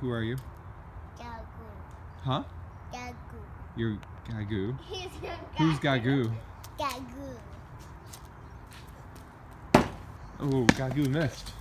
Who are you? Gagu. Huh? Gagu. You're Gagu. He's Gagu. Who's Gagu? Gagu. Oh, Gagu missed.